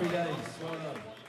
Done.